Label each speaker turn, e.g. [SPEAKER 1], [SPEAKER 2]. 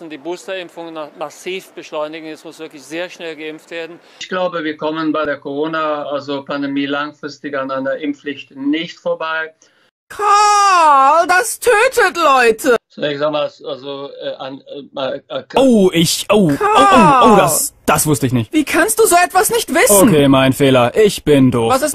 [SPEAKER 1] die Boosterimpfung massiv beschleunigen. Es muss wirklich sehr schnell geimpft werden.
[SPEAKER 2] Ich glaube, wir kommen bei der Corona, also Pandemie langfristig an einer Impfpflicht nicht vorbei.
[SPEAKER 3] Karl, das tötet Leute.
[SPEAKER 2] Ich sag mal, also äh, an, äh,
[SPEAKER 4] äh, Oh, ich, oh, oh, oh, oh, das, das wusste ich nicht.
[SPEAKER 3] Wie kannst du so etwas nicht wissen?
[SPEAKER 4] Okay, mein Fehler. Ich bin doof.
[SPEAKER 3] Was ist